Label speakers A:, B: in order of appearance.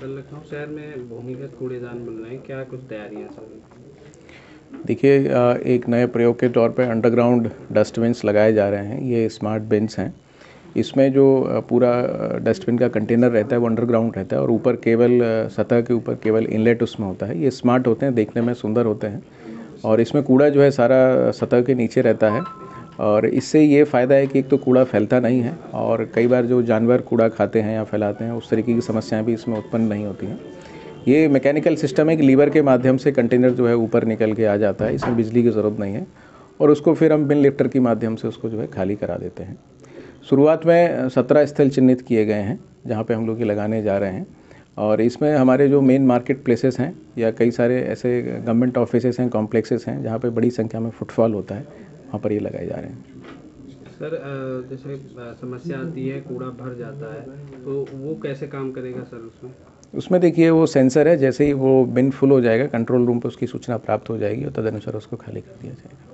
A: Sir Lucknow शहर में भूमिगत कूड़ेदान बन रहे हैं। क्या कुछ तैयारियाँ हैं?
B: देखिए एक नए प्रयोग के तौर पर अंडरग्राउंड डस्टबिन्स लगाए जा रहे हैं। ये स्मार्ट बिन्स हैं। इसमें जो पूरा डस्टबिन का कंटेनर रहता है, वो अंडरग्राउंड रहता है और ऊपर केवल सतह के ऊपर केवल इनलेट उसमें होता है। ये स्मार्ट होते हैं, देखने में सुंदर होते हैं। और इसमें कूड़ा जो है, सारा सतह के नीचे रहता है। और इससे ये फ़ायदा है कि एक तो कूड़ा फैलता नहीं है और कई बार जो जानवर कूड़ा खाते हैं या फैलाते हैं, उस तरीके की समस्याएँ भी इसमें उत्पन्न नहीं होती हैं। ये मैकेनिकल सिस्टम है कि लीवर के माध्यम से कंटेनर जो है ऊपर निकल के आ जाता है, इसमें बिजली की ज़रूरत नहीं है और उसको फिर हम बिन लिफ्टर के माध्यम से उसको जो है खाली करा देते हैं। शुरुआत में सत्रह स्थल चिन्हित किए गए हैं, जहाँ पर हम लोग ये लगाने जा रहे हैं और इसमें हमारे जो मेन मार्केट प्लेसेस हैं या कई सारे ऐसे गवर्नमेंट ऑफिसेस हैं कॉम्प्लेक्सेस हैं, जहाँ पे बड़ी संख्या में फुटफॉल होता है। वहाँ पर ये लगाए जा रहे हैं।
A: सर जैसे समस्या आती है कूड़ा भर जाता है तो वो कैसे काम करेगा सर उसमें?
B: उसमें देखिए वो सेंसर है जैसे ही वो बिन फुल हो जाएगा कंट्रोल रूम पर उसकी सूचना प्राप्त हो जाएगी और तदनुसार उसको खाली कर दिया जाएगा।